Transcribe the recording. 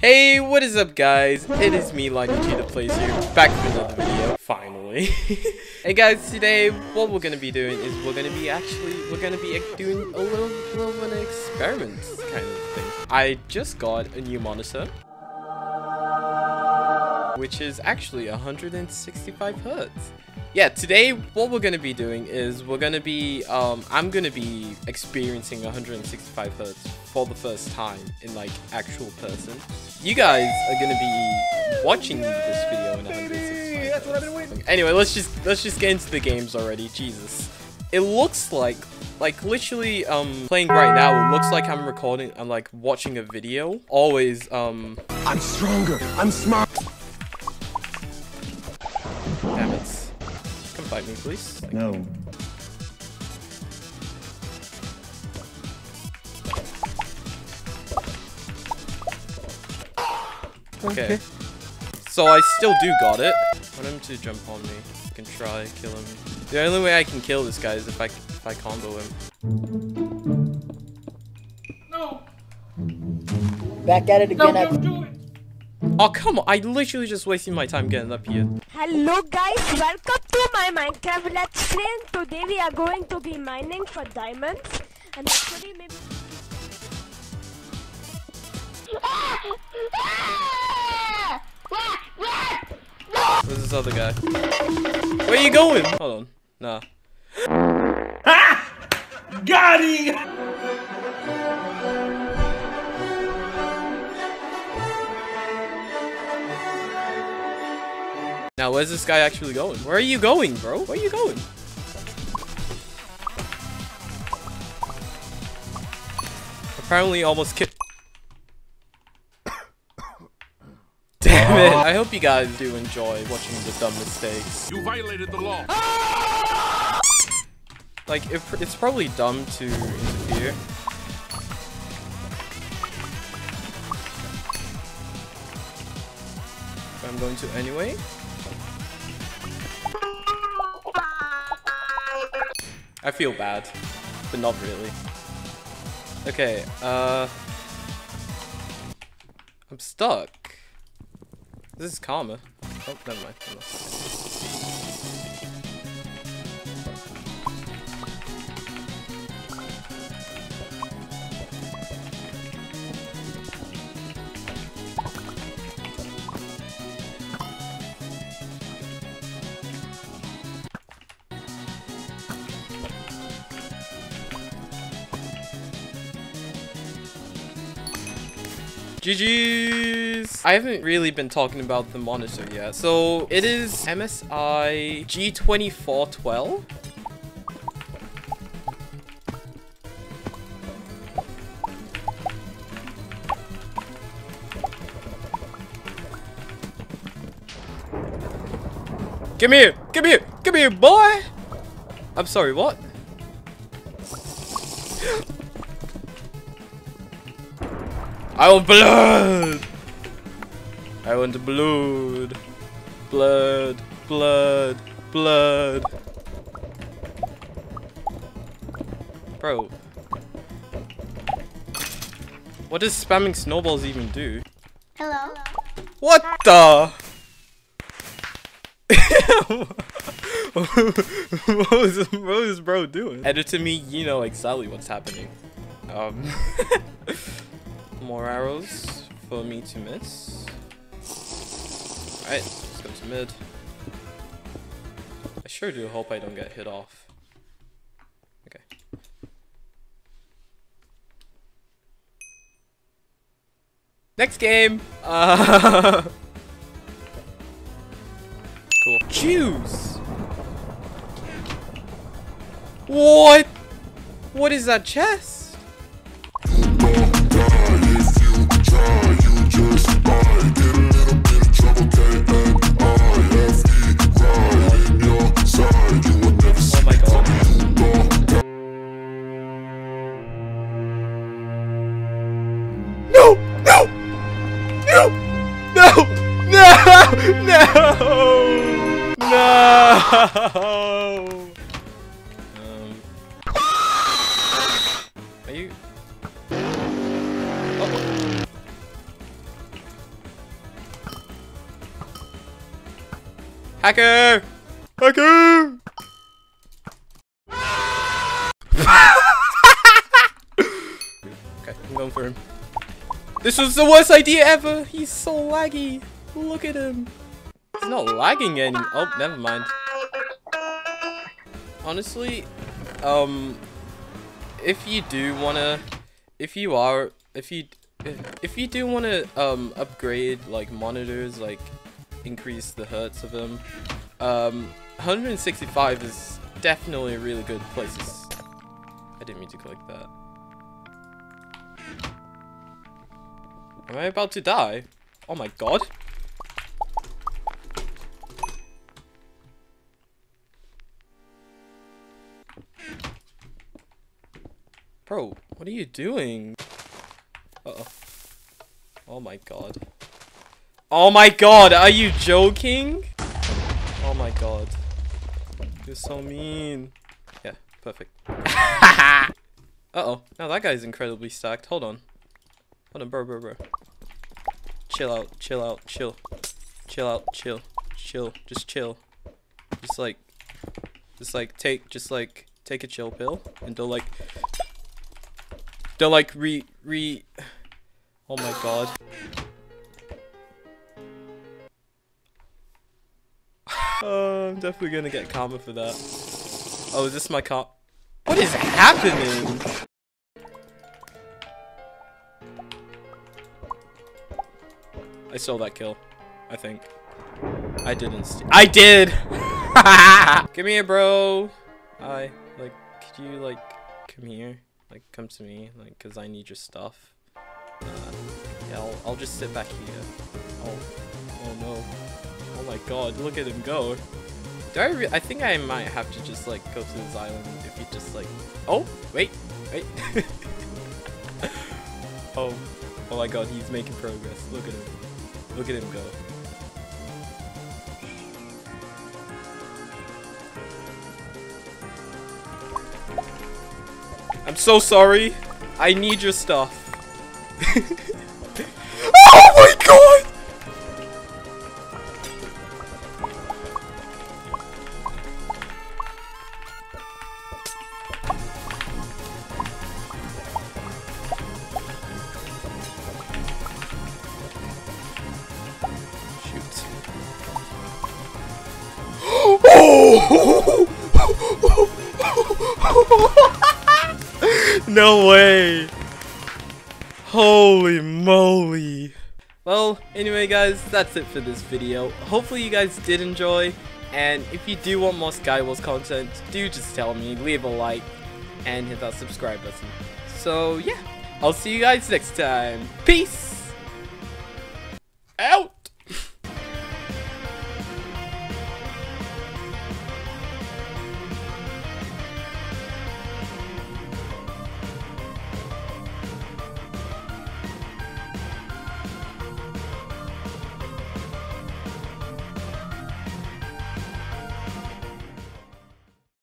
Hey, what is up guys? It is me, Lionel the Plays here, back with another video, finally. hey guys, today what we're gonna be doing is we're gonna be actually, we're gonna be doing a little, little of an experiment kind of thing. I just got a new monitor, which is actually 165 hertz. Yeah, today what we're gonna be doing is we're gonna be, um, I'm gonna be experiencing 165 hertz for the first time in like actual person. You guys are gonna be watching this video in 165 That's what I've been waiting. Anyway, let's just let's just get into the games already. Jesus, it looks like like literally um playing right now. It looks like I'm recording. I'm like watching a video. Always um. I'm stronger. I'm smart. Fight me, please. Like, no. Okay. okay. So I still do got it. I want him to jump on me. I can try kill him. The only way I can kill this guy is if I if I combo him. No. Back at it again. No, don't do it. Oh come on! I literally just wasting my time getting up here. Hello guys, welcome to my Minecraft Let's Play. Today we are going to be mining for diamonds, and actually maybe. Where's this other guy? Where are you going? Hold on. Nah. Ah! Got him! Now, where's this guy actually going? Where are you going, bro? Where are you going? Apparently almost killed- Damn it. I hope you guys do enjoy watching the dumb mistakes. You violated the law. Like, it, it's probably dumb to interfere. I'm going to anyway. I feel bad, but not really. Okay, uh... I'm stuck. This is karma. Oh, never mind. GG's! I haven't really been talking about the monitor yet. So it is MSI G2412. Come here! Come here! Come here, boy! I'm sorry, what? I want blood! I want blood. Blood, blood, blood. Bro. What does spamming snowballs even do? Hello? What the? what, was, what was bro doing? Editor me, you know exactly what's happening. Um... more arrows for me to miss. Alright, let's go to mid. I sure do hope I don't get hit off. Okay. Next game! Uh, cool. Choose! What? What is that chest? Hacker! Hacker! okay, I'm going for him. This was the worst idea ever! He's so laggy! Look at him! He's not lagging any- oh, never mind. Honestly, um, if you do wanna, if you are, if you, if you do wanna, um, upgrade, like, monitors, like, increase the hertz of them, um, 165 is definitely a really good place I didn't mean to click that. Am I about to die? Oh my god. Bro, what are you doing? Uh-oh. Oh my god. Oh my god, are you joking? Oh my god. You're so mean. Yeah, perfect. Uh-oh. Now that guy's incredibly stacked. Hold on. Hold on, bro, bro, bro. Chill out, chill out, chill. Chill out, chill. Chill. Just chill. Just like just like take just like take a chill pill and don't like don't like re re Oh my god. Oh, I'm definitely gonna get karma for that. Oh, is this my car? What is happening? I stole that kill. I think. I didn't. I did! Come here, bro! Hi. Like, could you, like, come here? Like, come to me, like, cause I need your stuff. Uh, yeah, I'll, I'll just sit back here. Oh, oh no. Oh my god, look at him go. Do I I think I might have to just, like, go to this island if he just, like... Oh, wait, wait. oh, oh my god, he's making progress. Look at him. Look at him go. I'm so sorry. I need your stuff. no way. Holy moly. Well, anyway guys, that's it for this video. Hopefully you guys did enjoy. And if you do want more Skywars content, do just tell me, leave a like, and hit that subscribe button. So yeah, I'll see you guys next time. Peace!